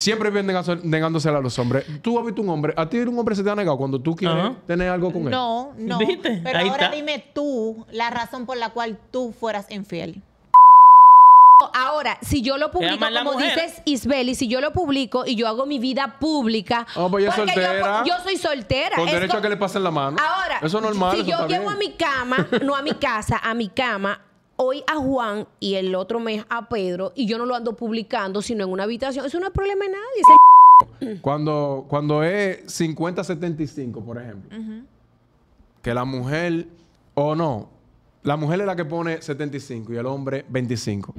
Siempre vienen negaso- negándosela a los hombres. Tú has visto un hombre, a ti un hombre se te ha negado cuando tú quieres Ajá. tener algo con él. No, no. ¿Viste? Pero Ahí ahora está. dime tú la razón por la cual tú fueras infiel. Ahora, si yo lo publico, la como mujer. dices Isbel, y si yo lo publico y yo hago mi vida pública. Oh, pues ella es porque yo- soltera. Yo, soy soltera. Con Es derecho co- a que le pasen la mano. Ahora, Eso es normal. si eso yo está llevo bien. a mi cama, no a mi casa, a mi cama, hoy a Juan y el otro mes a Pedro, y yo no lo ando publicando, sino en una habitación, eso no es problema de nadie. Ese- Cuando, cuando es 50-75, por ejemplo, que la mujer, o no, la mujer es la que pone 75 y el hombre 25.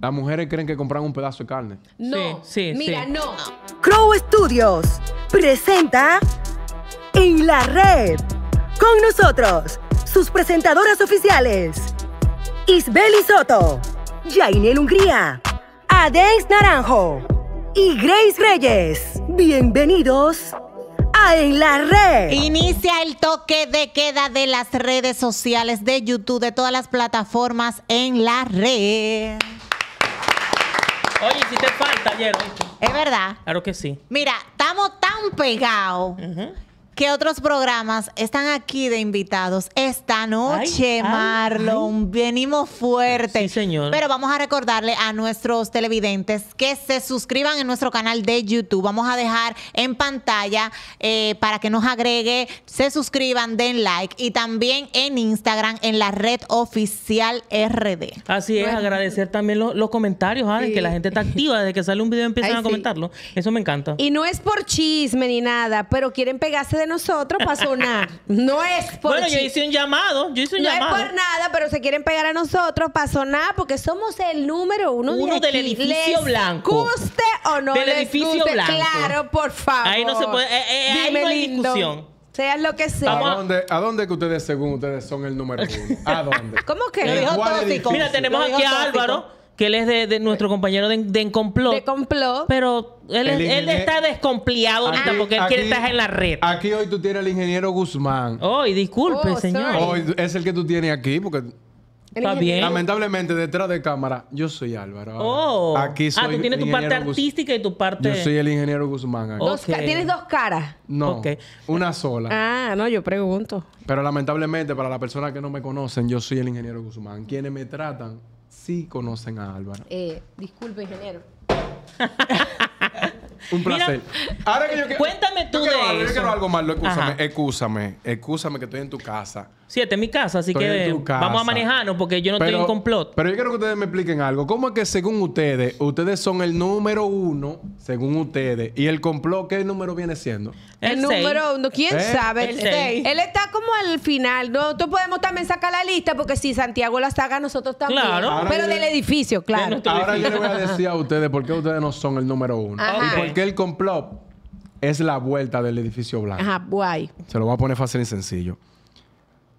Las mujeres creen que compran un pedazo de carne. No, Sí, sí, mira, sí. no. Crow Studios presenta En la Red. Con nosotros, sus presentadoras oficiales: Isbeli Soto, Jainel Hungría, Adens Naranjo y Grace Reyes. Bienvenidos a En la Red. Inicia el toque de queda de las redes sociales, de YouTube, de todas las plataformas en la red. Oye, si te falta ayer, ¿oíste? Es verdad. Claro que sí. Mira, estamos tan pegados que otros programas están aquí de invitados. Esta noche, Ay, ay, Marlon, venimos fuerte. Sí, señor. Pero vamos a recordarle a nuestros televidentes que se suscriban en nuestro canal de YouTube. Vamos a dejar en pantalla eh, para que nos agregue, se suscriban, den like. Y también en Instagram, en la red oficial RD. Así es, agradecer también lo- los comentarios, ¿ah? de que la gente está activa, desde que sale un video empiezan Ay, a sí. comentarlo. Eso me encanta. Y no es por chisme ni nada, pero quieren pegarse de nosotros para sonar. No es por bueno, yo hice un llamado, yo hice un No llamado. es por nada, pero se quieren pegar a nosotros para sonar porque somos el número uno, Uno de del aquí. edificio ¿Les blanco. guste o no Del les edificio guste? blanco. Claro, por favor. Ahí no se puede- eh, eh, ahí Dime no hay lindo. discusión. Sean lo que sea. Vamos ¿A dónde, ¿A dónde que ustedes, según ustedes, son el número uno? ¿A dónde? ¿Cómo que? Mira, tenemos aquí a tóxico. Álvaro, que él es de, de nuestro compañero de, de En Complot. De complot. Pero él, él está descompleado ahorita Aquí- porque él quiere aquí- estar en la red. Aquí hoy tú tienes el ingeniero Guzmán. Oh, y disculpe, Oh, señor. Hoy es el que tú tienes aquí, porque Está bien. lamentablemente detrás de cámara, yo soy Álvaro. Oh. Aquí soy ah, tú tienes tu parte Guz- artística y tu parte... Yo soy el ingeniero Guzmán. aquí. Tienes dos caras. No, una sola. Ah, no, yo pregunto. Pero lamentablemente, para las personas que no me conocen, yo soy el ingeniero Guzmán. Quienes me tratan, sí conocen a Álvaro. Eh, disculpe, ingeniero. Un Mira, placer. Ahora que yo quiero- cuéntame tú yo quiero de algo, Yo eso. quiero algo más. Excúsame, Ajá. excúsame. Excúsame que estoy en tu casa. Sí, esta es mi casa, así Estoy que en casa. vamos a manejarnos porque yo no estoy en complot. Pero yo quiero que ustedes me expliquen algo. ¿Cómo es que según ustedes, ustedes son el número uno, según ustedes, y el complot, qué número viene siendo? El, El número uno, ¿quién ¿Eh? sabe? El Él- seis. Él está como al final. Nosotros podemos también sacar la lista porque si Santiago la saca, nosotros también. Claro. Ahora Pero yo- del edificio, claro. Ahora yo les voy a decir a ustedes por qué ustedes no son el número uno. Ajá. Y por qué el complot es la vuelta del edificio blanco. Ajá, guay. Se lo voy a poner fácil y sencillo.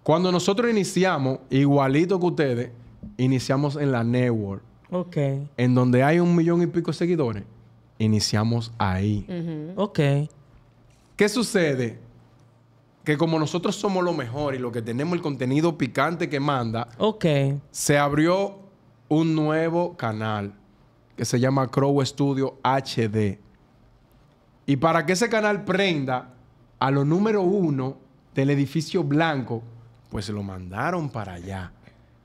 Cuando nosotros iniciamos, igualito que ustedes, iniciamos en la network, Ok, en donde hay un millón y pico de seguidores, iniciamos ahí. ok. ¿Qué sucede? Que como nosotros somos lo mejor y lo que tenemos el contenido picante que manda, Ok. se abrió un nuevo canal que se llama Crow Studio HD. Y para que ese canal prenda a lo número uno del edificio blanco, pues se lo mandaron para allá.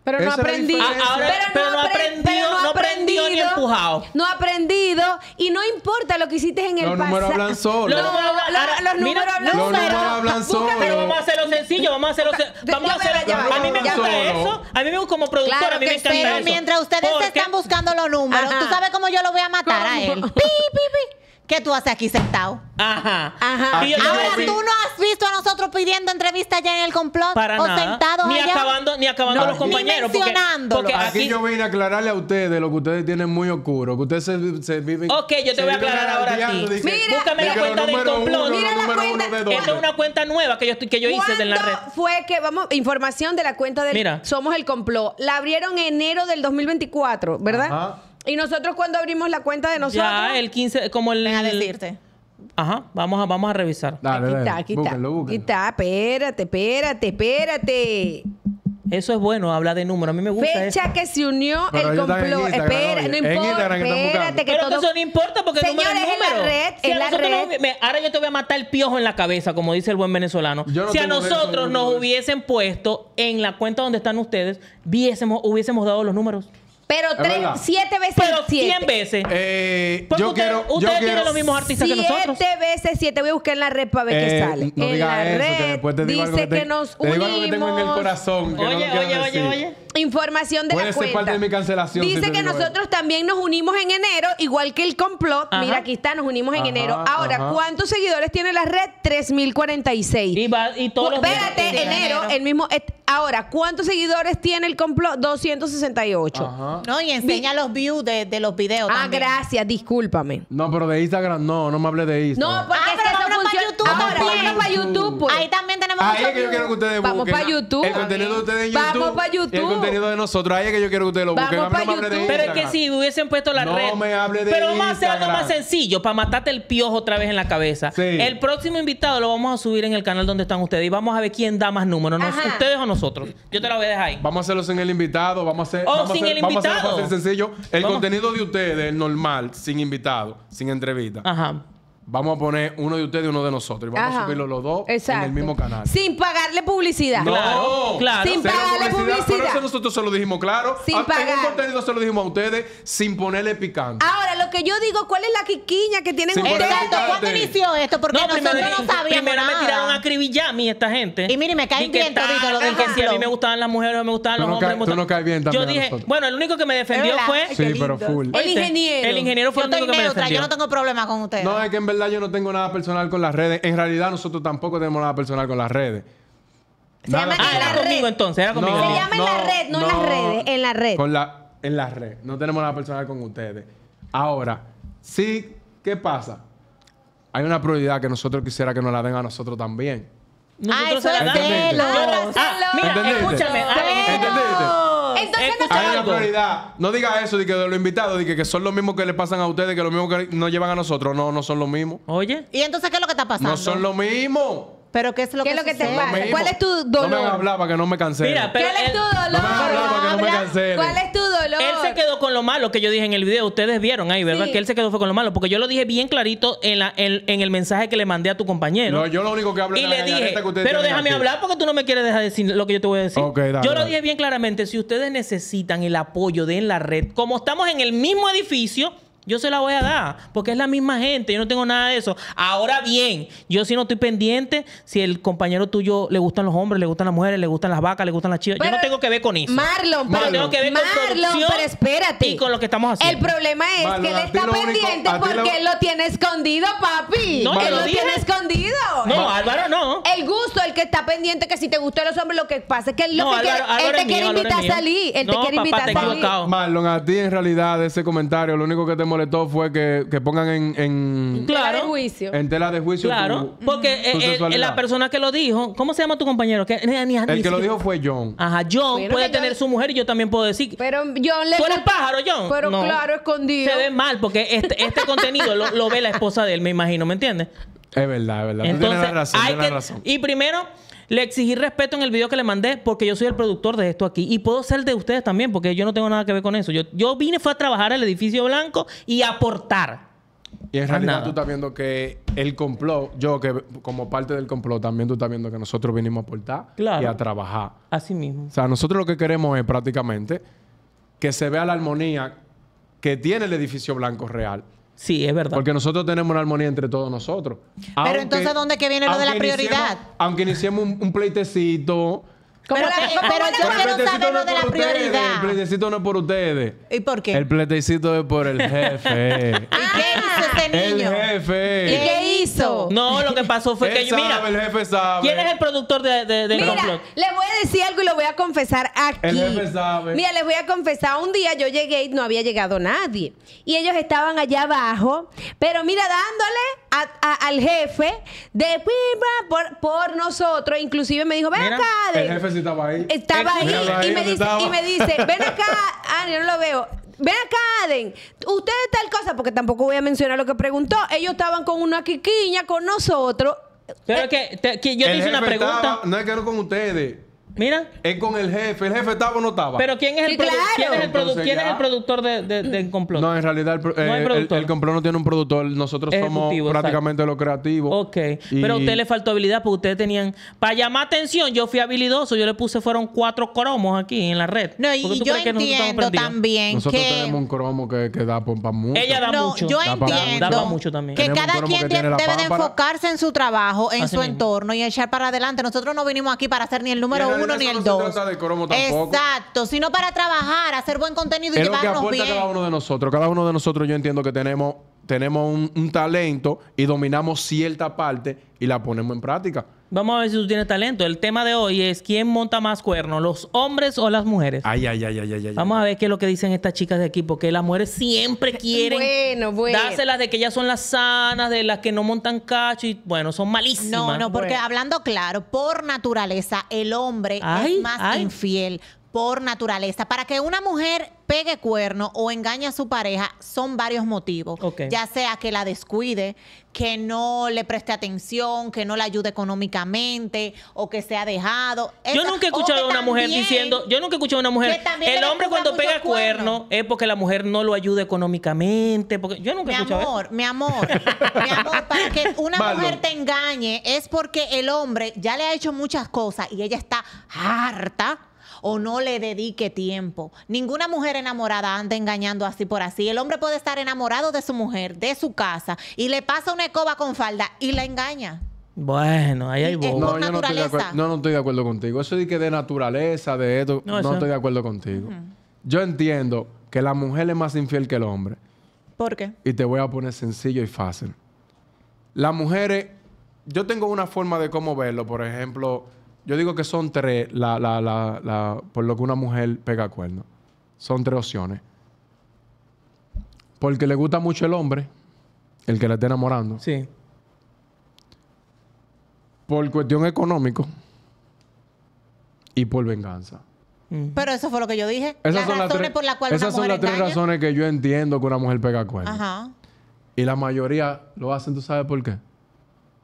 Pero no aprendido. diferencia. Ah, ahora- pero no apre- aprendido- pero no aprendió ni empujado. No ha aprendido. Y no importa lo que hiciste en el Los pasado. números hablan solos. Los No, números hablan- lo- ahora, los números hablan los solos. solos. Pero vamos a hacerlo sencillo, vamos a hacerlo. Vamos a hacerlo. A mí me gusta eso. A mí me gusta como productora, Claro a mí me encanta sí. eso. Mientras ustedes están buscando los números, Ajá. ¿tú sabes cómo yo lo voy a matar a él? ¡Pi, pi, pi! ¿Qué tú haces aquí sentado? Ajá. Ajá. Y yo te voy a Ahora, decir, ¿tú no has visto a nosotros pidiendo entrevistas ya en el complot? Para ¿O nada. sentados Ni allá? acabando, ni acabando No, los compañeros. Ni porque- mencionándolo. porque Aquí aquí- yo vine a aclararle a ustedes lo que ustedes tienen muy oscuro, que ustedes se, se viven. Ok, yo te se voy a viven aclarar ahora a ti. alardeando, dice- Mira, Búscame la cuenta del número complot. uno, Mira la número cuenta. uno de Esta es una cuenta nueva que yo, estoy- que yo hice de la red. ¿Cuándo fue que, vamos, información de la cuenta del Mira. Somos el Complot? La abrieron en enero del 2024, ¿verdad? Ajá. Y nosotros cuando abrimos la cuenta de nosotros. Ya, el 15, como el. Ven a decirte. Ajá, vamos a, vamos a revisar. Dale, aquí dale. está, aquí está. Aquí está, espérate, espérate, espérate. Eso es bueno, habla de números. A mí me gusta eso. Fecha que se unió Pero el complot. Instagram, Espera, no importa. Espérate que Pero todo. eso no importa porque el número Señores, es en la número. red, Si la red. nos- me- ahora yo te voy a matar el piojo en la cabeza, como dice el buen venezolano. No si a nosotros nos hubiesen puesto en la cuenta donde están ustedes, viésemos, hubiésemos dado los números. Pero tres, verdad. siete veces Pero siete. 100 veces. Eh, Porque yo ustedes, quiero. yo ustedes quiero- tienen los mismos artistas que nosotros. Siete veces siete. Voy a buscar en la red para ver qué Eh, sale. no en digas la eso, red que después te digo algo dice que, que, te- nos te digo algo que tengo en el unimos. corazón. que no Oye, lo quiero oye, oye, decir. oye. Información de Puede la ser cuenta. parte de mi cancelación si Dice que nosotros también nos unimos en enero, igual que el complot. Ajá. Mira, aquí está, nos unimos en Ajá, enero. Ahora, ajá. ¿cuántos seguidores tiene la red? 3046. Y, va, y todos los Espérate, enero, el mismo. et- Ahora, ¿cuántos seguidores tiene el complot? 268. Ajá. No, y enseña los views de, de los videos Ah, también. gracias, discúlpame. No, pero de Instagram no, no me hables de No, Instagram. porque Ah, es que pero eso vámonos pa' funciona. YouTube vámonos para YouTube, pues. Ahí también tenemos Ahí muchos es que yo quiero que ustedes Vamos busquen. pa' YouTube. El contenido de ustedes en Vamos YouTube. pa' Y el YouTube. contenido de nosotros. Ahí es que yo quiero que ustedes lo busquen. Vamos A mí no pa' me hables de YouTube. Pero es que si hubiesen puesto la No red. me hable de Pero vamos a hacer algo más sencillo para matarte el piojo otra vez en la cabeza. Sí. El próximo invitado lo vamos a subir en el canal donde están ustedes y vamos a ver quién da más números, nos- ustedes o nosotros. Yo te la voy a dejar ahí. Vamos a hacerlo sin el invitado, vamos a hacer, Oh, vamos a sin hacer- el vamos a hacerlo invitado. fácil, sencillo. El Vamos. contenido de ustedes, el normal, sin invitado, sin entrevista. Ajá. Vamos a poner uno de ustedes y uno de nosotros. Y vamos Ajá. a subirlo los dos en el mismo canal. Sin pagarle publicidad. No, Claro, claro. Sin Cero pagarle Pero publicidad. eso nosotros se lo dijimos claro. Sin En pagar. un contenido se lo dijimos a ustedes sin ponerle picante. Ahora, lo que yo digo, ¿cuál es la quiquiña que tienen Sin ustedes? Exacto, ¿cuándo inició esto? Porque nosotros primero, no sabíamos primero me tiraron a mí esta gente. Y mire, me caen bien todito lo del que si a mí me gustaban las mujeres, me gustaban Tú los no hombres. me tú no caes bien también Yo dije, nosotros. bueno, el único que me defendió fue... Sí, pero full. El ingeniero. El ingeniero fue el único que me defendió. yo no tengo problema con ustedes. No, es que en verdad yo no tengo nada personal con las redes. En realidad nosotros tampoco tenemos nada personal con las redes. Se Nada llama Ah, en era la red. conmigo entonces, era conmigo. No, Se llama en la red, no en las redes, en la red. Con la, en la red. No tenemos nada personal con ustedes. Ahora, sí, ¿qué pasa? Hay una prioridad que nosotros quisiera que nos la den a nosotros también. Ah, Nosotros eso se es la damos. Ah, mira, ¿Entendiste? escúchame. ah, Hay una algo. prioridad. No diga eso de que de los invitados, de que, que son los mismos que le pasan a ustedes, que los mismos que nos llevan a nosotros. No, no son los mismos. Oye, ¿Y entonces qué es lo que está pasando? No son los mismos. ¿Pero qué es lo ¿Qué que es lo que te pasa? ¿Cuál es tu No dolor? me hablaba para que no me cancelen. Mira, pero ¿Cuál es tu dolor? No me hablaba para que no me. ¿Cuál es tu dolor? Él se quedó con lo malo que yo dije en el video. Ustedes vieron ahí, ¿verdad? Sí. Que él se quedó fue con lo malo. Porque yo lo dije bien clarito en, la, en, en el mensaje que le mandé a tu compañero. No, yo lo único que hablo y le dije, gallareta que ustedes pero déjame aquí". hablar porque tú no me quieres dejar decir lo que yo te voy a decir. Ok, dale, yo lo dije bien claramente. Si ustedes necesitan el apoyo de en la red, como estamos en el mismo edificio, yo se la voy a dar. Porque es la misma gente. Yo no tengo nada de eso. Ahora bien, yo sí no estoy pendiente si el compañero tuyo le gustan los hombres, le gustan las mujeres, le gustan las vacas, le gustan las chivas. yo no tengo que ver con eso. Marlon, Yo pero, tengo que ver con Marlon, producción pero espérate. y con lo que estamos haciendo. El problema es Marlon, que él está único- pendiente porque lo- él lo tiene escondido, papi. No, él lo dije. tiene escondido. No, Álvaro, no. El gusto, el que está pendiente, que si te gustan los hombres, lo que pasa es que él, lo No, que quiere- Álvaro- él te quiere mío, invitar es a salir. Él te quiere papá, invitar a salir. Marlon, a ti en realidad de ese comentario lo único que te molestó fue que, que pongan en, en, Tela Claro. de juicio. en tela de juicio Claro, tu- porque tu eh, eh, la persona que lo dijo, ¿cómo se llama tu compañero? Que, ni- ni- El que lo dijo fue John. Ajá, John Bueno, puede yo- tener su mujer y yo también puedo decir. Pero John le. ¿Tú eres pájaro, John? Pero No. claro, escondido. Se ve mal porque este, este contenido lo, lo ve la esposa de él, me imagino, ¿me entiendes? Es verdad, es verdad. Tú Entonces, tienes la razón, hay tienes que- la razón. Y primero, le exigí respeto en el video que le mandé porque yo soy el productor de esto aquí. Y puedo ser de ustedes también porque yo no tengo nada que ver con eso. Yo, yo vine fue a trabajar al edificio blanco y aportar. Y en realidad nada. tú estás viendo que el complot, yo que como parte del complot también tú estás viendo que nosotros vinimos a aportar Claro. y a trabajar. Así mismo. O sea, nosotros lo que queremos es prácticamente que se vea la armonía que tiene el edificio blanco real. Sí, es verdad. Porque nosotros tenemos una armonía entre todos nosotros. Pero entonces, ¿dónde que viene lo de la iniciemos- prioridad? aunque iniciemos un, un pleitecito. Pero, la- que- cómo pero la- yo el quiero pleitecito saber no lo de la por ustedes, El prioridad. pleitecito no es por ustedes. ¿Y por qué? El pleitecito es por el jefe. ¿Y qué hizo ese el niño? jefe. ¿Y qué hizo? No, lo que pasó fue que yo, mira, sabe, el jefe sabe. ¿quién es el productor de, de, del Mira, complot? les voy a decir algo y lo voy a confesar aquí. El jefe sabe. Mira, les voy a confesar. Un día yo llegué y no había llegado nadie. Y ellos estaban allá abajo, pero mira, dándole a- a- al jefe de por, por nosotros. Inclusive me dijo, ven Mira, acá. El de- jefe sí estaba ahí. Estaba ahí, y, me dice, estaba. y me dice, ven acá, ah, yo no lo veo. Ven acá, Aden. Ustedes tal cosa, porque tampoco voy a mencionar lo que preguntó. Ellos estaban con una quiquiña con nosotros. Pero es que, te- que yo te hice una pregunta. estaba- no es que no con ustedes. Mira. Es con el jefe. ¿El jefe estaba o no estaba? Pero ¿quién es el, Sí, produ- claro. ¿quién es el, produ- Entonces quién es el productor de, de- del complot? No, en realidad el, pro- No hay eh, el- productor. el complot no tiene un productor. Nosotros somos exacto. prácticamente los creativos. Ok. Y- Pero a usted le faltó habilidad porque ustedes tenían... Para llamar atención, yo fui habilidoso. Yo le puse, fueron cuatro cromos aquí en la red. No, ¿Por qué y yo que entiendo prendidos? también Nosotros que... tenemos un cromo que, que da para mucho. Ella da no, mucho. yo Da entiendo daba mucho también. que Tenemos cada quien que debe de enfocarse en su trabajo, en Así su mismo. entorno y echar para adelante. Nosotros no vinimos aquí para ser ni el número realidad uno ni el no se dos. trata de. Exacto, sino para trabajar, hacer buen contenido y es lo que llevarnos aporta bien. cada uno de nosotros. Cada uno de nosotros yo entiendo que tenemos, tenemos un, un talento y dominamos cierta parte y la ponemos en práctica. Vamos a ver si tú tienes talento. El tema de hoy es ¿quién monta más cuernos? ¿Los hombres o las mujeres? Ay, ay, ay, ay, ay, ay. Vamos a ver qué es lo que dicen estas chicas de aquí, porque las mujeres siempre quieren Bueno, bueno. dárselas de que ellas son las sanas, de las que no montan cacho y bueno, son malísimas. No, no, porque Bueno. hablando claro, por naturaleza, el hombre Ay, es más ay. infiel. Por naturaleza. Para que una mujer pegue cuerno o engañe a su pareja, son varios motivos. Ok. Ya sea que la descuide, que no le preste atención, que no la ayude económicamente o que se ha dejado. Yo nunca he escuchado a una mujer diciendo, yo nunca he escuchado a una mujer, el hombre cuando pega cuerno es porque la mujer no lo ayuda económicamente, porque yo nunca Mi he escuchado amor, eso. mi amor, mi amor, para que una mujer te engañe es porque el hombre ya le ha hecho muchas cosas y ella está harta o no le dedique tiempo. Ninguna mujer enamorada anda engañando así por así. El hombre puede estar enamorado de su mujer, de su casa, y le pasa una escoba con falda y la engaña. Bueno, ahí hay por No, yo no estoy, de naturaleza. acuerdo, no, no estoy de acuerdo contigo. Eso de que de naturaleza, de esto, No, estoy de acuerdo contigo. Yo entiendo que la mujer es más infiel que el hombre. ¿Por qué? Y te voy a poner sencillo y fácil. Las mujeres, yo tengo una forma de cómo verlo. Por ejemplo, yo digo que son tres, la, la, la, la- por lo que una mujer pega cuerno. Son tres opciones. Porque le gusta mucho el hombre, el que la está enamorando. Sí. Por cuestión económico y por venganza. Pero eso fue lo que yo dije. Esas las son las razones tres, por las cuales esas una son mujer las tres engaña. razones que yo entiendo que una mujer pega cuerno. Ajá. Y la mayoría lo hacen, ¿tú sabes por qué?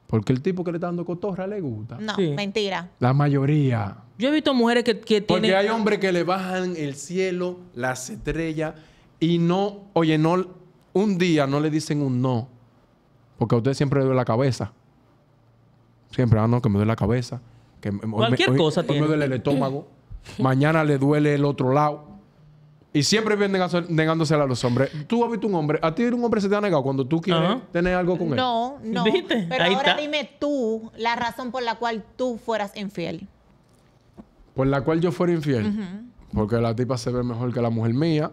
Porque el tipo que le está dando cotorra le gusta. No, Sí. mentira. La mayoría. Yo he visto mujeres que, que Porque tienen... hay hombres que le bajan el cielo, las estrellas, y no, oye, no, un día no le dicen un no. Porque a usted siempre le duele la cabeza. Siempre, ah, no, que me duele la cabeza. Que me- hoy me- Cualquier hoy- cosa hoy tiene. me duele el estómago. Mañana le duele el otro lado. Y siempre vienen negándose- negándosela a los hombres. Tú has visto un hombre, a ti un hombre se te ha negado cuando tú quieres Ajá. tener algo con él. No, no. ¿Viste? Pero Ahí ahora está. dime tú la razón por la cual tú fueras infiel. Por la cual yo fuera infiel. Porque la tipa se ve mejor que la mujer mía.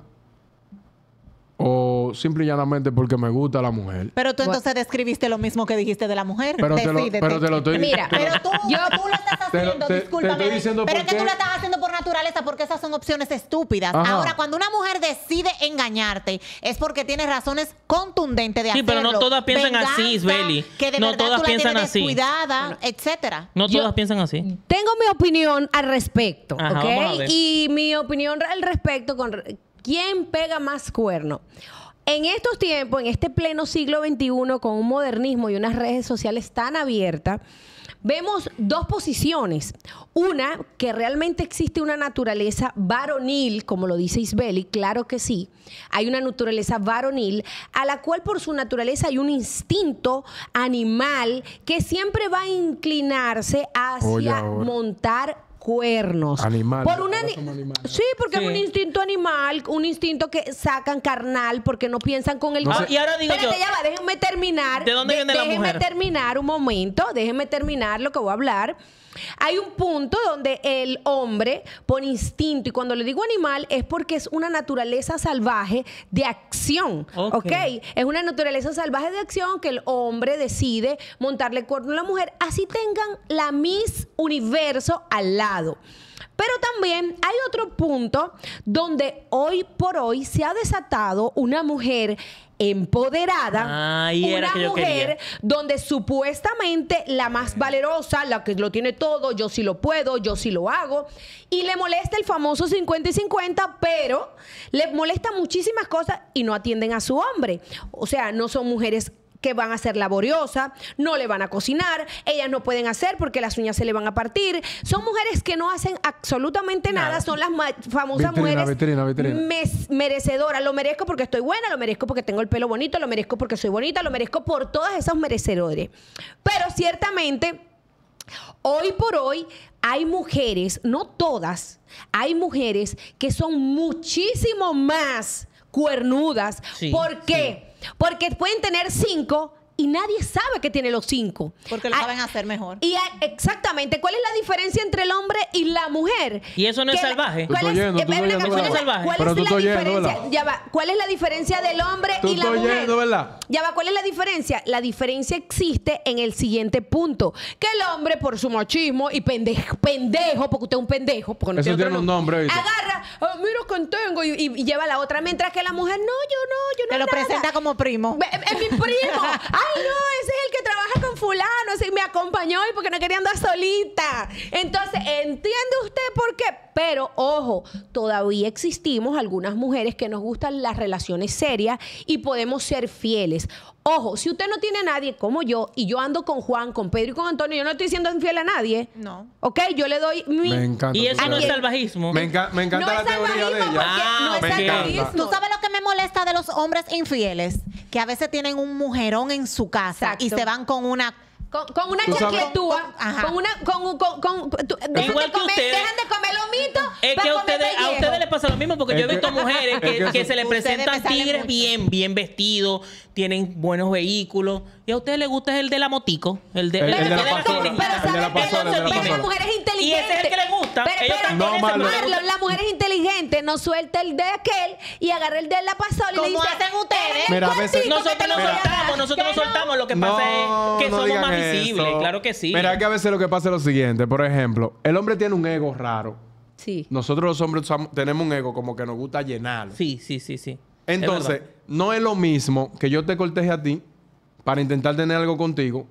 Simple y llanamente porque me gusta la mujer. Pero tú entonces describiste lo mismo que dijiste de la mujer. Pero te, lo, pero te lo estoy Mira, te lo- Pero tú, tú lo estás haciendo, te- te discúlpame. estoy diciendo pero es que tú lo estás haciendo por naturaleza porque esas son opciones estúpidas. Ajá. Ahora, cuando una mujer decide engañarte, es porque tiene razones contundentes de Sí, hacerlo. pero no todas piensan así, Isbeli. Que de No verdad todas tú la piensan tienes así. descuidada, etcétera. No Yo- todas piensan así. Tengo mi opinión al respecto, Ajá, ¿ok? vamos a ver. Y mi opinión al respecto con quién pega más cuerno. En estos tiempos, en este pleno siglo XXI, con un modernismo y unas redes sociales tan abiertas, vemos dos posiciones. Una, que realmente existe una naturaleza varonil, como lo dice Isbeli, claro que sí. Hay una naturaleza varonil a la cual por su naturaleza hay un instinto animal que siempre va a inclinarse hacia montar cuernos. Animales, Por una. Sí, porque Sí. es un instinto animal, un instinto que sacan carnal porque no piensan con el No Ah, y ahora digo Espérate, yo, ya va, déjenme terminar. ¿De dónde viene la déjenme mujer? terminar un momento, déjenme terminar lo que voy a hablar. Hay un punto donde el hombre, por instinto, y cuando le digo animal, es porque es una naturaleza salvaje de acción. Ok. ¿Ok? Es una naturaleza salvaje de acción que el hombre decide montarle cuerno a la mujer, así tengan la Miss Universo al lado. Pero también hay otro punto donde hoy por hoy se ha desatado una mujer empoderada, era una que mujer donde supuestamente la más valerosa, la que lo tiene todo, yo sí lo puedo, yo sí lo hago, y le molesta el famoso 50 y 50, pero le molesta muchísimas cosas y no atienden a su hombre. O sea, no son mujeres que van a ser laboriosas, no le van a cocinar, ellas no pueden hacer porque las uñas se le van a partir. Son mujeres que no hacen absolutamente nada, Nada. son las ma- famosas Vitrina, mujeres vitrina, vitrina. mes- merecedoras. Lo merezco porque estoy buena, lo merezco porque tengo el pelo bonito, lo merezco porque soy bonita, lo merezco por todas esas merecedores. Pero ciertamente Hoy por hoy hay mujeres, no todas, hay mujeres que son muchísimo más cuernudas. Sí, ¿Por qué? Porque pueden tener cinco y nadie sabe que tiene los cinco. Porque lo Hay- saben hacer mejor. y hay- exactamente, ¿cuál es la diferencia entre el hombre y la mujer? ¿Y eso no es ¿Qué la- salvaje? ¿Cuál es, estás oyendo, eh, tú ven estás acá, oyendo, ¿cuál es la- diferencia? Ya va, ¿cuál es la diferencia del hombre Tú y la mujer? Ya va, ¿cuál es la diferencia? La diferencia existe en el siguiente punto. Que el hombre, por su machismo y pendejo, pendejo porque usted es un pendejo, porque no Eso tiene otro tiene un nombre, nombre, ¿oíste? Agarra, "Ah, mira que tengo, y, y- y lleva a la otra. Mientras que la mujer, no, yo no, yo no. Te lo nada". presenta como primo. Es mi primo. Ay, no, ese es el que trabaja con fulano. Ese me acompañó y porque no quería andar solita. Entonces, ¿entiende? Pero, ojo, todavía existimos algunas mujeres que nos gustan las relaciones serias y podemos ser fieles. Ojo, si usted no tiene a nadie como yo y yo ando con Juan, con Pedro y con Antonio, yo no estoy siendo infiel a nadie. No. ¿Ok? Yo le doy mi... Me encanta. Y eso no es salvajismo. Me, enca- me encanta No la es teoría de salvajismo ella. porque Ah, no es me encanta. salvajismo. ¿Tú sabes lo que me molesta de los hombres infieles? Que a veces tienen un mujerón en su casa y se van con una... Con, con una chancletúa, Con- ajá. con una, con, con, con- tú- dejan, Igual de que comer, ustedes. dejan de comer lomito Es pa' que a ustedes, a pellejo. ustedes les pasa lo mismo porque Es yo he visto que- mujeres es que, que que eso- se les presentan tigres mucho. bien, bien vestidos, tienen buenos vehículos. Y a ustedes les gusta el de la motico, el de, El- el el de la el de la Las mujeres Y inteligentes. ese es el que les gusta. Pero, pero, también No, Marlon. la mujer inteligente no suelta el de aquel y agarra el de la pasola y le dice, hacen ustedes. "En el Mira, a veces- Nosotros lo voy a dar". soltamos, nosotros no. soltamos. Lo que pasa es que no somos digan más eso. visibles. Claro que sí. Mira, que a veces lo que pasa es lo siguiente. Por ejemplo, el hombre tiene un ego raro. Sí. Nosotros los hombres tenemos un ego como que nos gusta llenarlo. Sí, sí, sí, sí. Es Entonces, no es lo mismo que yo te corteje a ti para intentar tener algo contigo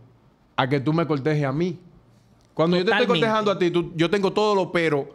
a que tú me cortejes a mí. Cuando yo te estoy cortejando a ti, tú- yo tengo todo lo pero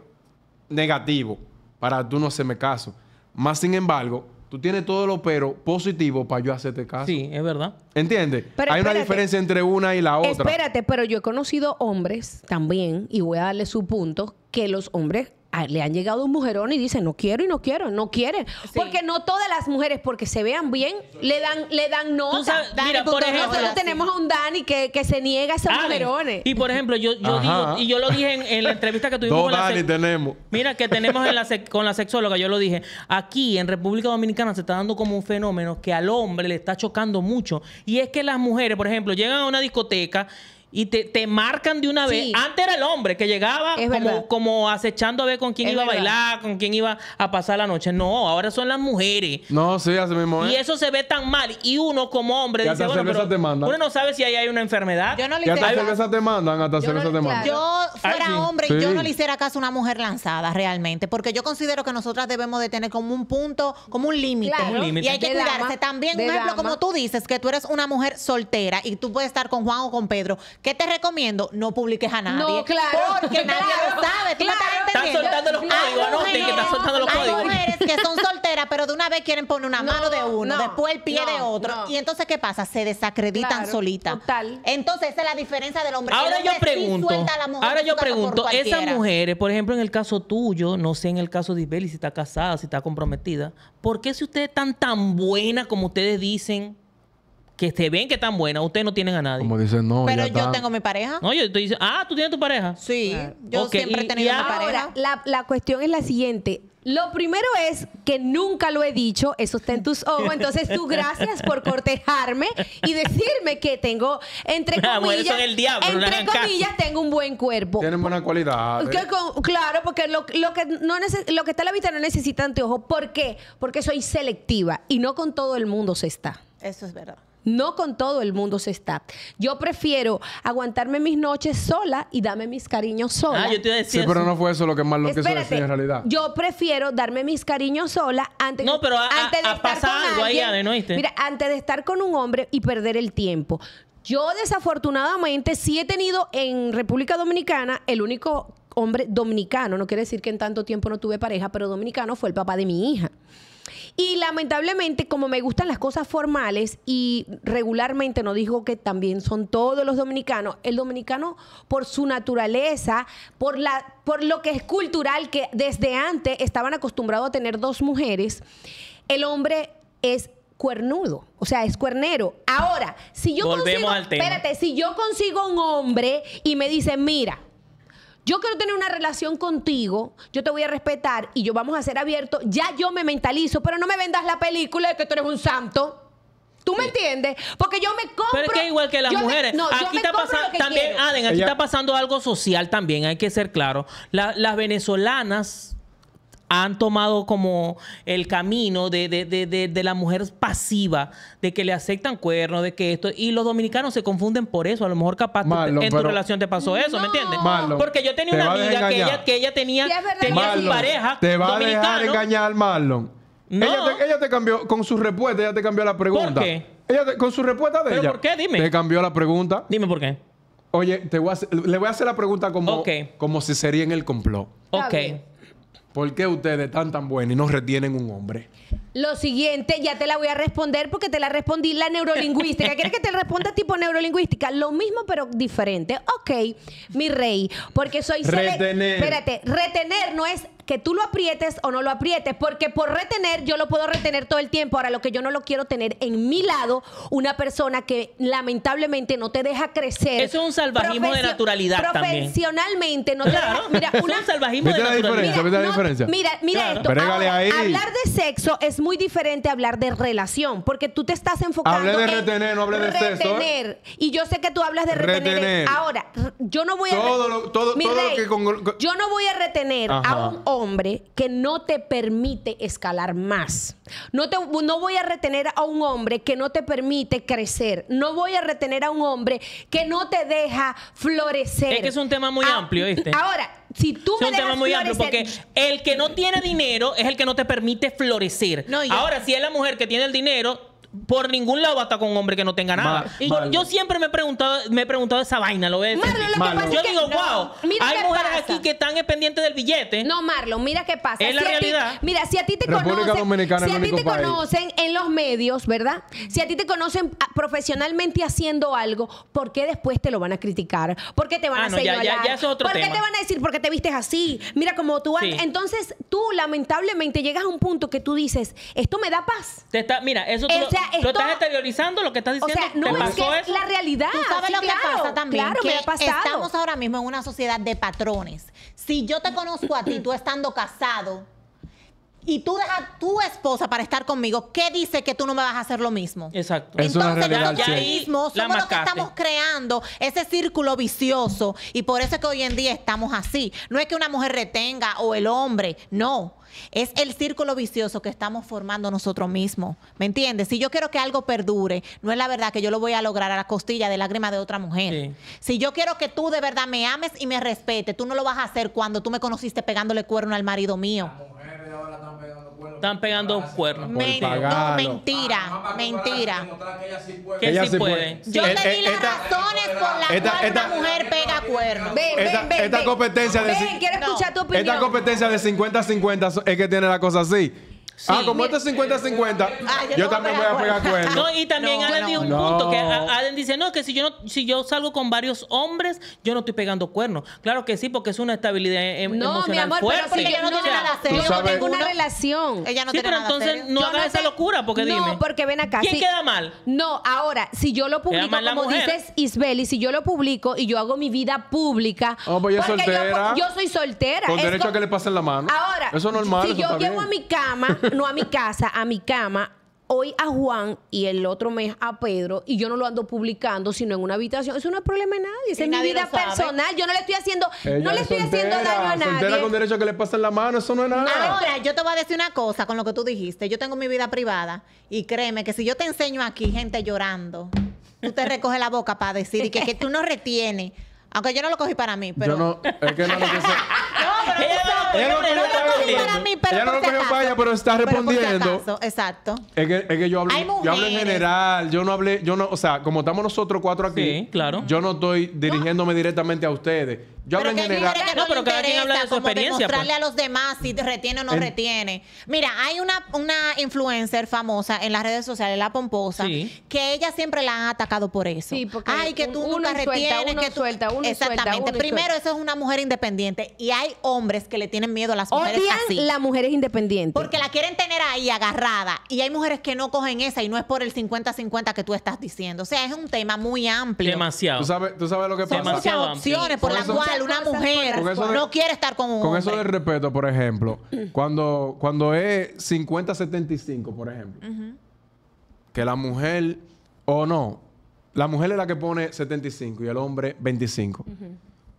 negativo para tú no hacerme caso. Más sin embargo, tú tienes todo lo pero positivo para yo hacerte caso. Sí, es verdad. ¿Entiendes? Pero Hay una diferencia entre una y la otra. Espérate, pero yo he conocido hombres también, y voy a darle su punto, que los hombres le han llegado un mujerón y dicen, no quiero y no quiero, no quieren. Porque no todas las mujeres, porque se vean bien, le dan, le dan nota. sabes, Dani, mira, por ejemplo, Nosotros sí. tenemos a un Dani que, que se niega a esos Ale, mujerones. Y por ejemplo, yo, yo digo, y yo lo dije en, en la entrevista que tuvimos con la Dani sec- tenemos. Mira, que tenemos en la con la sexóloga, yo lo dije. Aquí en República Dominicana se está dando como un fenómeno que al hombre le está chocando mucho. Y es que las mujeres, por ejemplo, llegan a una discoteca y te, te marcan de una vez. Sí. Antes era el hombre que llegaba como, como acechando a ver con quién Es iba verdad. a bailar, con quién iba a pasar la noche. No, ahora son las mujeres. No, sí, así mismo es. Y eso se ve tan mal. Y uno como hombre Que dice, hasta bueno, pero te uno no sabe si ahí hay una enfermedad. Yo no le hasta hiciera cerveza te mandan, hasta Yo cerveza no- te mandan. Yo fuera Ay, sí. hombre, Sí. yo no le hiciera caso a una mujer lanzada realmente, porque yo considero que nosotras debemos de tener como un punto, como un límite. Claro. Un límite. Y hay que De cuidarse. dama, También, un ejemplo, dama. como tú dices, que tú eres una mujer soltera y tú puedes estar con Juan o con Pedro. ¿Qué te recomiendo? No publiques a nadie. No, claro. Porque nadie Claro, lo sabe. ¿Tú me claro. estás Están entendiendo? soltando los Hay códigos, que mujeres- están soltando los hay códigos. mujeres que son solteras, pero de una vez quieren poner una No, mano de uno, no, después el pie no, de otro. no. Y entonces, ¿qué pasa? Se desacreditan Claro, solitas. total. Entonces, esa es la diferencia del hombre. Ahora yo sí pregunto, suelta a la mujer ahora yo pregunto, esas mujeres, por ejemplo, en el caso tuyo, no sé en el caso de Isbeli, si está casada, si está comprometida, ¿por qué si ustedes están tan buenas como ustedes dicen, que se ven que están buenas, ustedes no tienen a nadie? Como dicen, no, Pero ya yo está. tengo mi pareja. No, yo estoy diciendo, ah, tú tienes tu pareja. Sí, yo siempre he tenido y mi ahora- pareja. Ahora, la, la cuestión es la siguiente. Lo primero es que nunca lo he dicho, eso está en tus ojos. Entonces, tú gracias por cortejarme y decirme que tengo, entre comillas, el diablo, entre comillas, tengo un buen cuerpo. Tienen buena cualidad. Que con- claro, porque lo, lo que no lo que está a la vista no necesita anteojos. ¿Por qué? Porque soy selectiva y no con todo el mundo se está. Eso es verdad. No con todo el mundo se está. Yo prefiero aguantarme mis noches sola y darme mis cariños sola. Ah, yo te iba a Sí, decir pero eso. no fue eso lo que más lo quiso Espérate, decir en realidad. Yo prefiero darme mis cariños sola antes, No, pero a- antes de a- a estar pasar con algo ahí, ¿no? Mira, antes de estar con un hombre y perder el tiempo. Yo desafortunadamente sí he tenido en República Dominicana el único hombre dominicano, no quiere decir que en tanto tiempo no tuve pareja, pero dominicano fue el papá de mi hija. Y lamentablemente, como me gustan las cosas formales y regularmente, no digo que también son todos los dominicanos, el dominicano por su naturaleza, por, la, por lo que es cultural, que desde antes estaban acostumbrados a tener dos mujeres, el hombre es cuernudo, o sea, es cuernero. Ahora, si yo Volvemos consigo, al tema. espérate, si yo consigo un hombre y me dice, mira, yo quiero tener una relación contigo, yo te voy a respetar y yo vamos a ser abiertos, ya yo me mentalizo, pero no me vendas la película de que tú eres un santo. ¿Tú me entiendes? Porque yo me compro. Pero es que igual que las yo me- mujeres. no, aquí está pasando también. Aden, aquí Ella- está pasando algo social también, hay que ser claro. La- las venezolanas han tomado como el camino de, de- de- de- de la mujer pasiva, de que le aceptan cuernos, de que esto, y los dominicanos se confunden por eso. A lo mejor capaz Marlon, en tu relación te pasó eso, ¿me entiendes? Marlon, Porque yo tenía te una amiga que ella, que ella tenía, Sí, tenía su pareja te va a dejar engañar Marlon. No. Ella, te, ella te cambió, con su respuesta, ella te cambió la pregunta. qué? Ella te- con su respuesta de ¿Pero ella. por qué? Dime. Te cambió la pregunta. Dime por qué. Oye, te voy a hacer- le voy a hacer la pregunta como, como si sería en el complot. Ok. ¿Por qué ustedes están tan buenos y no retienen un hombre? Lo siguiente, ya te la voy a responder porque te la respondí la neurolingüística. ¿Quieres que te responda tipo neurolingüística? Lo mismo, pero diferente. Ok, mi rey, porque soy Retener. Espérate, retener no es que tú lo aprietes o no lo aprietes, porque por retener yo lo puedo retener todo el tiempo. Ahora, lo que yo no lo quiero tener en mi lado, una persona que lamentablemente no te deja crecer. Eso es un salvajismo de naturalidad también. Profesionalmente no te Claro. deja. Mira, Es un salvajismo de ¿Viste la naturalidad. Mira, mira Claro. esto. Ahora, ahí. hablar de sexo es muy diferente a hablar de relación, porque tú te estás enfocando Hablé de en retener, no hablé de sexo, ¿eh? retener. Y yo sé que tú hablas de retener. Retener. Ahora, yo no voy a Todo lo- todo- lo que con- con- yo no voy a retener Ajá. a un hombre que no te permite escalar más. No te no voy a retener a un hombre que no te permite crecer. No voy a retener a un hombre que no te deja florecer. Es que es un tema muy Ah, amplio, ¿viste? Ahora, si tú Es me un tema muy amplio porque el que no tiene dinero es el que no te permite florecer. No, Ahora, si es la mujer que tiene el dinero, por ningún lado va a estar con un hombre que no tenga nada. Y yo siempre me he preguntado, me he preguntado esa vaina, lo decir. Marlon, lo que pasa Yo es que digo, no. wow, Mira hay mujeres pasa. aquí que están pendientes del billete. No, Marlon, mira qué pasa. Es la ti- realidad. mira, si a ti te República conocen, si a ti te país. conocen en los medios, ¿verdad? Si a ti te conocen ah, profesionalmente haciendo algo, ¿por qué después te lo van a criticar? ¿Por qué te van Ah, a no, señalar? ya- ya eso es otro ¿Por qué te van a decir por qué te vistes así? Mira cómo tú Sí. Entonces, tú lamentablemente llegas a un punto que tú dices, esto me da paz. Te está, mira, eso tú, sea, estás exteriorizando lo que estás O diciendo. sea, no ¿Te es que es eso? la realidad. Tú sabes Sí, lo que pasa también, Claro, que me ha pasado. estamos ahora mismo en una sociedad de patrones. Si yo te conozco a ti, tú estando casado, y tú dejas a tu esposa para estar conmigo, ¿qué dice que tú no me vas a hacer lo mismo? Exacto. Es una Entonces, realidad, nosotros mismos somos los que estamos creando ese círculo vicioso y por eso es que hoy en día estamos así. No es que una mujer retenga o el hombre, no. Es el círculo vicioso que estamos formando nosotros mismos. ¿Me entiendes? Si yo quiero que algo perdure, no es la verdad que yo lo voy a lograr a la costilla de lágrimas de otra mujer. Sí. Si yo quiero que tú de verdad me ames y me respetes, tú no lo vas a hacer cuando tú me conociste pegándole cuerno al marido mío. Están pegando cuernos. No, mentira, mentira. Que Ella sí pueden. Yo te eh, di las razones por las cuales una mujer pega cuernos. Ven, Esta- ven, ven, esta ven. competencia de Ven, quiero No. escuchar tu opinión. Esta competencia de 50-50 es que tiene la cosa así. Ah, como esto es 50-50, Ah, yo yo no también voy a pegar cuernos. No, y también No, Aden no, dijo un no. punto que a- Aden dice, no, que si yo no, si yo salgo con varios hombres, yo no estoy pegando cuernos. Claro que sí, porque es una estabilidad em- No, emocional mi amor, fuerte. pero porque ella no tiene nada serio. Tú Yo no sabes- tengo una relación. Ella no sí, tiene pero nada entonces serio. no Yo hagas esa te- locura, porque no, dime. porque ven acá. ¿Quién si- queda mal? No, ahora, si yo lo publico, mal la como mujer. dices Isbel, y si yo lo publico y yo hago mi vida pública. Oh, pues ella es porque soltera. Yo, yo soy soltera. Con Es derecho co- a que le pasen la mano. Ahora, Eso es normal, si eso yo está llevo bien. a mi cama, no a mi casa, a mi cama, hoy a Juan y el otro mes a Pedro, y yo no lo ando publicando, sino en una habitación, eso no es problema de nadie, esa Y es mi vida personal. Yo no le estoy haciendo, Ella no le es estoy haciendo soltera, daño a nadie. Con derecho a que le pasen la mano, eso no es nada. Ahora, yo te voy a decir una cosa con lo que tú dijiste. Yo tengo mi vida privada y créeme que si yo te enseño aquí gente llorando, tú te recoges la boca para decir y que, que tú no retienes. Aunque yo no lo cogí para mí, pero... Yo no, es que no lo que sé. No, pero Ella no- para mí, pero Ella no por lo cogió para ella, pero está respondiendo. exacto. Es que, es que yo hablo, Hay yo hablo en general, yo no hablé, yo no, o sea, como estamos nosotros cuatro aquí, Sí, claro. yo no estoy dirigiéndome directamente a ustedes. Yo hablo en general. que No, no, pero cada quien habla de su experiencia, demostrarle pues. a los demás si retiene o no En- retiene. Mira, hay una, una influencer famosa en las redes sociales, la pomposa, Sí. que ella siempre la han atacado por eso. Sí, porque Ay, que tú uno nunca suelta, retienes, uno que tú... suelta, uno suelta, Exactamente. uno Primero, suelta. eso es una mujer independiente y hay hombres que le tienen miedo a las mujeres Odian así. las mujeres independientes. Porque la quieren tener ahí agarrada. Y hay mujeres que no cogen esa y no es por el 50-50 que tú estás diciendo. O sea, es un tema muy amplio. Demasiado. ¿Tú sabes, tú sabes lo que Son pasa? muchas Demasiado amplio. opciones por las cuales una Muchas mujer no quiere estar con un Con hombre. eso del respeto, por ejemplo, cuando, cuando es 50-75, por ejemplo, que la mujer, o no, la mujer es la que pone 75 y el hombre 25.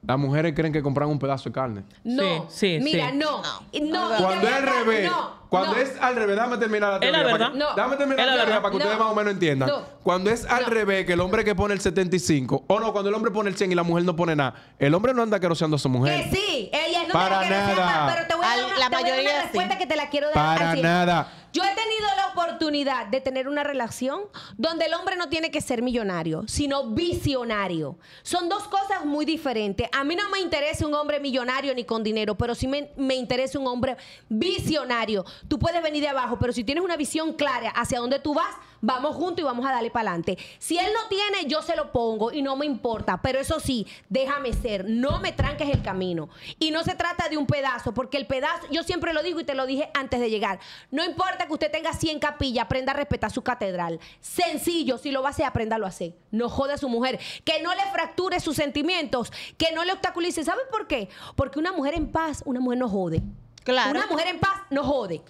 Las mujeres creen que compran un pedazo de carne. no, Sí, sí, mira, sí. no, no. y Cuando es al verdad, revés, no, cuando no. es al revés, déjame terminar la Es la teoría. verdad. que- No. Déjame terminar la la teoría para que ustedes No. más o menos entiendan. No. Cuando es al No. revés, que el hombre que pone el 75, o no, cuando el hombre pone el 100 y la mujer no pone nada, el hombre no anda queroseando a su mujer. Que sí, ella no Para nada. pero te voy a dar la te voy a dar mayoría una sí. respuesta que te la quiero dar. Para así. nada. Yo he tenido la oportunidad de tener una relación donde el hombre no tiene que ser millonario, sino visionario. Son dos cosas muy diferentes. A mí no me interesa un hombre millonario ni con dinero, pero sí me, me interesa un hombre visionario. Tú puedes venir de abajo, pero si tienes una visión clara hacia dónde tú vas, vamos juntos y vamos a darle para adelante. Si él no tiene, yo se lo pongo y no me importa. Pero eso sí, déjame ser, no me tranques el camino. Y no se trata de un pedazo, porque el pedazo, yo siempre lo digo y te lo dije antes de llegar. No importa que usted tenga 100 capillas, aprenda a respetar su catedral. Sencillo, si lo va a hacer, apréndalo a hacer. No jode a su mujer. Que no le fracture sus sentimientos, que no le obstaculice. ¿Saben por qué? Porque una mujer en paz, una mujer no jode. Claro. Una mujer en paz no jode.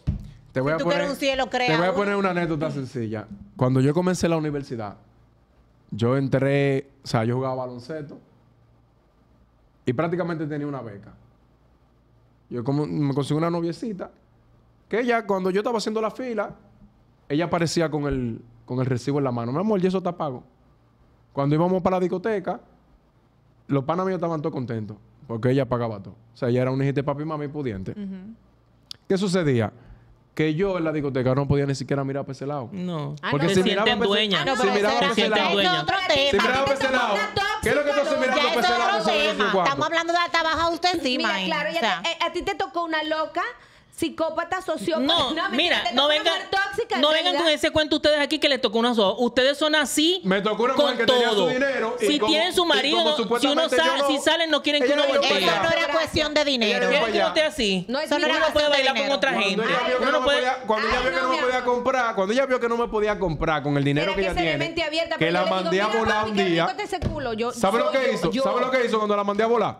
Te voy Si a tú poner, quieres un cielo, crea te voy a poner una anécdota sencilla. Cuando yo comencé la universidad, yo entré, o sea, yo jugaba baloncesto y prácticamente tenía una beca. Yo como, me conseguí una noviecita que ella, cuando yo estaba haciendo la fila, ella aparecía con el, con el recibo en la mano. Mi amor, y eso está pago. Cuando íbamos para la discoteca, los panas míos estaban todos contentos porque ella pagaba todo. O sea, ella era un hijito de papi y mami pudiente. ¿Qué sucedía? Que yo en la discoteca no podía ni siquiera mirar para ese lado. No. Ah, Porque no. si miraba para ese- dueñas. Ah, no, si miraba ese para se ese lado. Si miraba para ese lado. ¿Qué es lo que tú haces mirando para ese es lado? Estamos hablando de alta baja autoestima. Mira, ahí. claro, O ya sea, eh, a ti te tocó una loca, psicópata, sociópata. No, mira, no vengan, tóxica, no vengan con ese cuento ustedes aquí que les tocó una sola. Ustedes son así. Me tocó una con mujer que tenía su todo. dinero y Si como- tienen su marido, si uno supuestamente sa- yo no, si salen no quieren que uno voltee. eso no era cuestión de dinero. Ella ¿Quieren que esté así? No es Eso no dinero. era puede cuestión de bailar con dinero. otra gente. cuando ella vio que no, me podía comprar, cuando ella vio que no me podía comprar con el dinero que ella tiene, que la mandé a volar un día. Yo- ¿Sabe lo que hizo? ¿Sabe lo que hizo cuando la mandé a volar?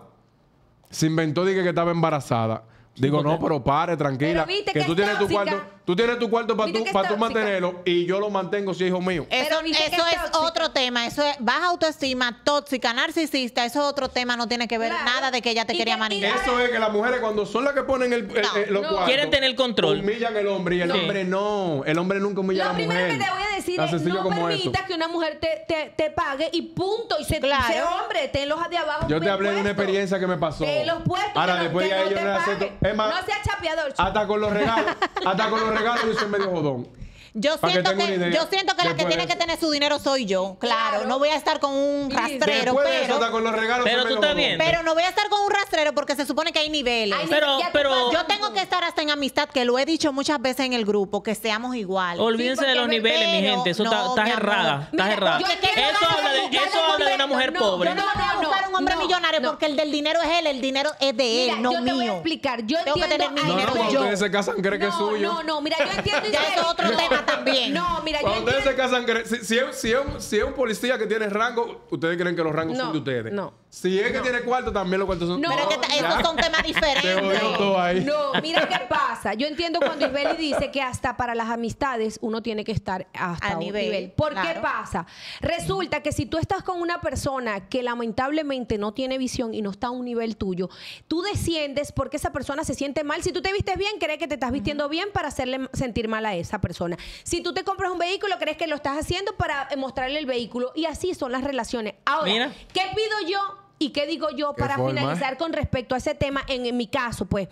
Se inventó dije que estaba embarazada. Digo, no, pero pare, tranquila. Pero viste que que tú es tienes tu cuarto, tú tienes tu cuarto para tú, para tú mantenerlo y yo lo mantengo si es hijo mío. Eso, Pero eso es otro tema. Eso es baja autoestima, tóxica, narcisista. Eso es otro tema. No tiene que ver Claro. nada de que ella te quería que- manipular. Eso es que las mujeres cuando son las que ponen el, el- No, el- los no. cuartos, Quieren tener control. Humillan al hombre y el No. hombre no. El hombre nunca humilla a Lo la primero mujer. que te voy a decir es no permitas que una mujer te, te, te pague y punto. Y se, Claro. sé hombre, tenlos de abajo. Yo te hablé de una experiencia que me pasó. Tenlos puestos. Ahora, después ya ellos te no acepto. Es más, no seas chapeador. chico. hasta con los regalos, hasta con los regalos yo soy medio jodón. Yo que siento que, yo siento que la que tiene que tener su dinero soy yo. Claro, Claro. no voy a estar con un rastrero, Después de eso, pero, hasta con los regalos Pero tú estás bien. pero no voy a estar con un rastrero porque se supone que hay niveles. Ay, Pero- pero- Yo tengo que estar hasta en amistad, que lo he dicho muchas veces en el grupo, que seamos iguales. Olvídense Sí, de los niveles, mi gente. Eso no, está, errada. Estás Mira, errada. Eso habla de, eso habla de una mujer no, pobre. Yo no, voy a buscar un hombre millonario porque el del dinero es él, el dinero es de él, no yo te mío. voy a explicar. Yo Tengo que entiendo tener mi a No, no, dinero cuando yo. ustedes se casan creen que es no, suyo. No, no, mira, yo entiendo. Ya eso es otro tema también. No, mira, yo Cuando ustedes entiendo. se casan, creen- si, si es, si, es, un- si es un policía que tiene rango, ustedes creen que los rangos No, son de ustedes. no. Si es que tiene cuarto, también los cuartos son No, Pero es que esos son temas Te diferentes. ahí. No, mira qué pasa. Yo entiendo cuando Isbeli dice que hasta para las amistades uno tiene que estar hasta A un nivel, nivel. ¿Por qué pasa? Resulta que si tú estás con una persona que lamentablemente no tiene visión y no está a un nivel tuyo, tú desciendes porque esa persona se siente mal. Si tú te vistes bien, crees que te estás vistiendo bien para hacerle sentir mal a esa persona. Si tú te compras un vehículo, crees que lo estás haciendo para mostrarle el vehículo. Y así son las relaciones. Ahora, Mira. ¿qué pido yo? ¿Y qué digo yo ¿Qué para forma, finalizar con respecto a ese tema en, en mi caso? Pues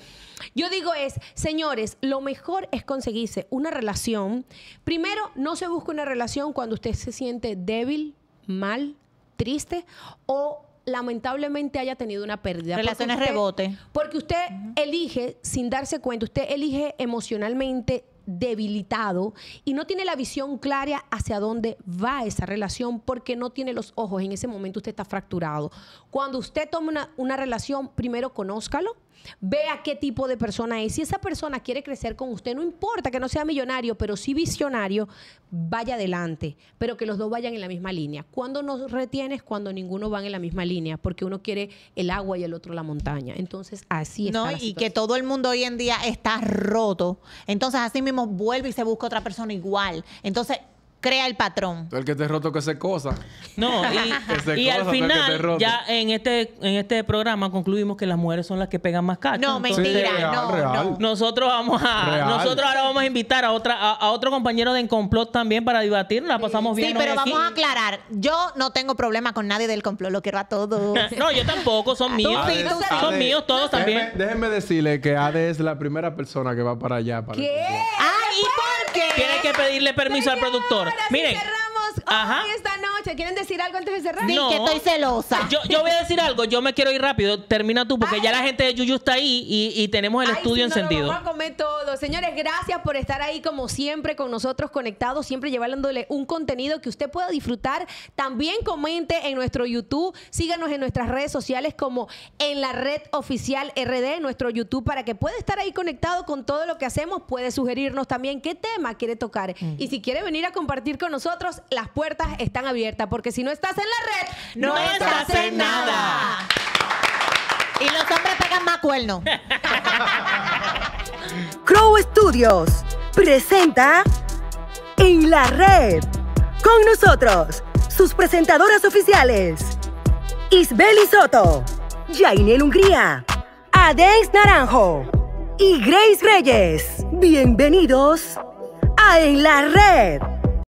yo digo es, señores, lo mejor es conseguirse una relación. Primero, no se busca una relación cuando usted se siente débil, mal, triste o lamentablemente haya tenido una pérdida. Porque Relaciones usted- rebote. Porque usted elige, sin darse cuenta, usted elige emocionalmente debilitado y no tiene la visión clara hacia dónde va esa relación porque no tiene los ojos. En ese momento usted está fracturado. Cuando usted toma una, relación, primero conózcalo, vea qué tipo de persona es. Si esa persona quiere crecer con usted, no importa que no sea millonario, pero sí visionario, vaya adelante, pero que los dos vayan en la misma línea. Cuando nos retienes, cuando ninguno va en la misma línea, porque uno quiere el agua y el otro la montaña. Entonces, así está No, y que todo el mundo hoy en día está roto. Entonces, así mismo vuelve y se busca otra persona igual. Entonces, crea el patrón. El que te roto que se cosa. No, y, y cosa, al final, ya en este, en este programa concluimos que las mujeres son las que pegan más cacho. No, Entonces, mentira, real, no, real. no. Nosotros vamos a, Real. nosotros ahora vamos a invitar a otra, a, a otro compañero de Encomplot también para debatir. La pasamos bien. Sí, pero aquí. vamos a aclarar. Yo no tengo problema con nadie del complot, lo quiero a todos. No, yo tampoco, son míos. sí, sí. Son Ade, míos todos también. Déjenme, decirle que Ade es la primera persona que va para allá. Para el ¿Qué? complot. ¡Ay, ¿y por qué? Tiene que pedirle permiso al productor. Miren, Ajá. hoy esta noche. ¿Quieren decir algo antes de cerrar? Sí, No. que estoy celosa. yo, yo voy a decir algo, yo me quiero ir rápido. Termina tú, porque ya la gente de Yuyu está ahí y, y tenemos el Ay, estudio no, encendido. Lo vamos a comer todo. Señores, gracias por estar ahí como siempre con nosotros conectados, siempre llevándole un contenido que usted pueda disfrutar. También comente en nuestro YouTube, síganos en nuestras redes sociales como en la red oficial RD, nuestro YouTube, para que pueda estar ahí conectado con todo lo que hacemos. Puede sugerirnos también qué tema quiere tocar. Y si quiere venir a compartir con nosotros, las puertas están abiertas, porque si no estás en la red, No estás en nada. Y los hombres pegan más cuernos. Crow Studios presenta En la Red. Con nosotros, sus presentadoras oficiales: Isbeli Soto, Jainel Hungría, Adens Naranjo y Grace Reyes. Bienvenidos a En la Red.